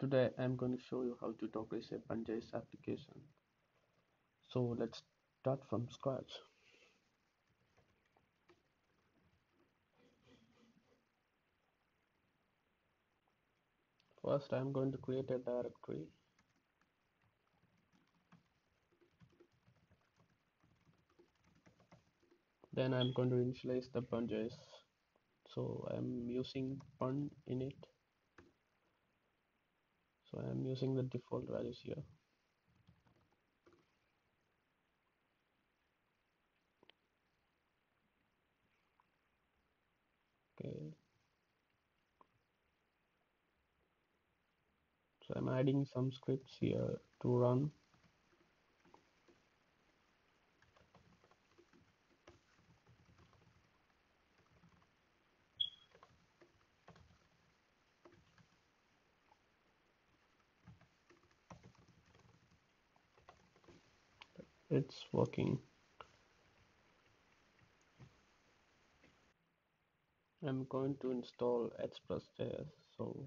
Today I'm going to show you how to Dockerize a BunJS application. So let's start from scratch. First I'm going to create a directory. Then I'm going to initialize the BunJS. So I'm using bun init. So I'm using the default values here. Okay. So I'm adding some scripts here to run. It's working. I'm going to install Express.js. So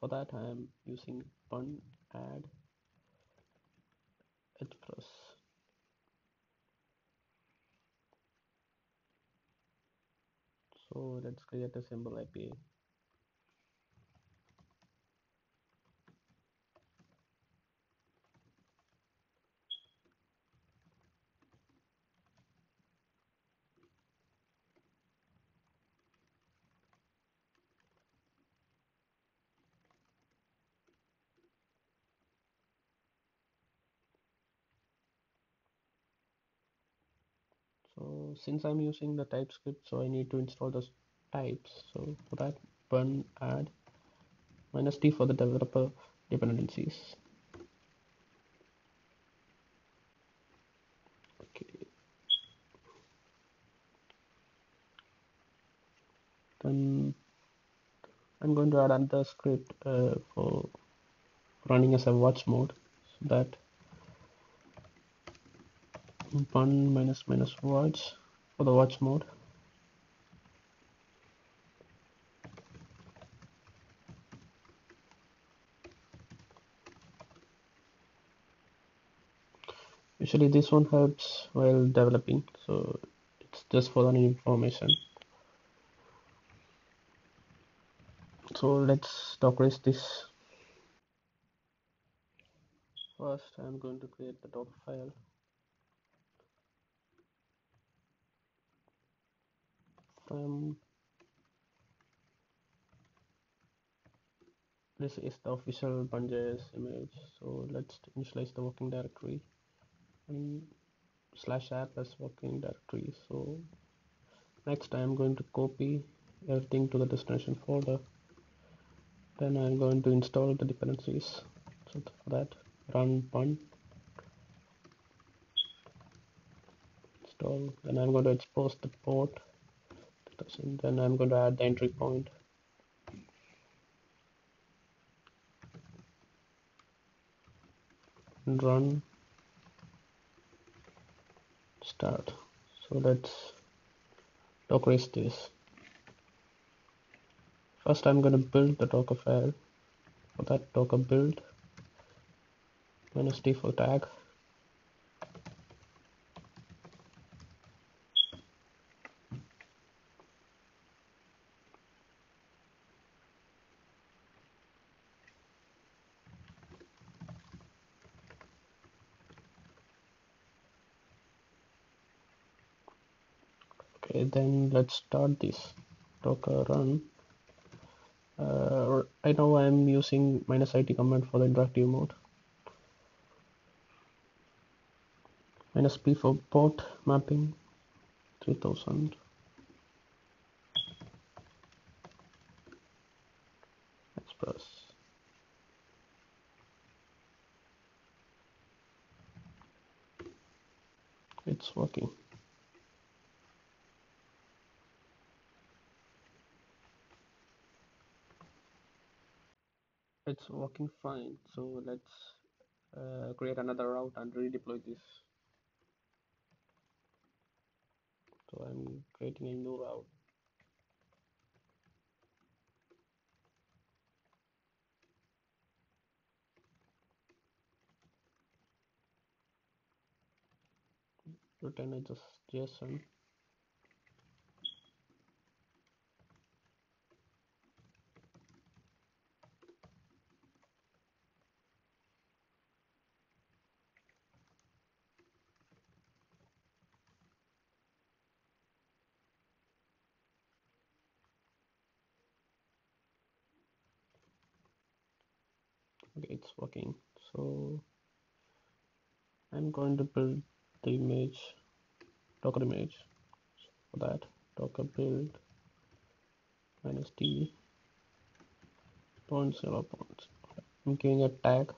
for that I am using bun add Express. So let's create a simple API. So since I'm using the TypeScript so I need to install the types. So for that bun add minus t for the developer dependencies. Okay. Then I'm going to add another script uh, for running as a watch mode so that bun minus minus watch for the watch mode. Usually this one helps while developing so it's just for the information. So let's dockerize this. First I'm going to create the docker file from this is the official BunJS image. So let's initialize the working directory and slash app as working directory. So next I'm going to copy everything to the destination folder. Then I'm going to install the dependencies. So for that run bun. Install. Then I'm going to expose the port then I'm going to add the entry point. And run. Start. So let's dockerize this. First I'm going to build the docker file for that docker build minus d for tag okay then let's start this. Docker run. Uh, I know I'm using minus IT command for the interactive mode. Minus P for port mapping 3000 express it's working it's working fine. So let's uh, create another route and redeploy this. So I'm creating a new route. Return as just JSON okay it's working. So I'm going to build the image docker image so for that. Docker build minus d point zero points I'm giving a tag.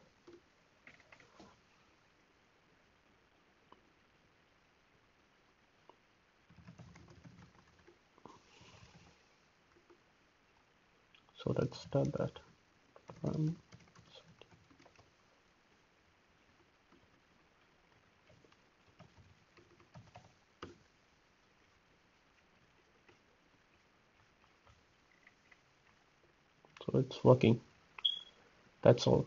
So let's start that um, so it's working. That's all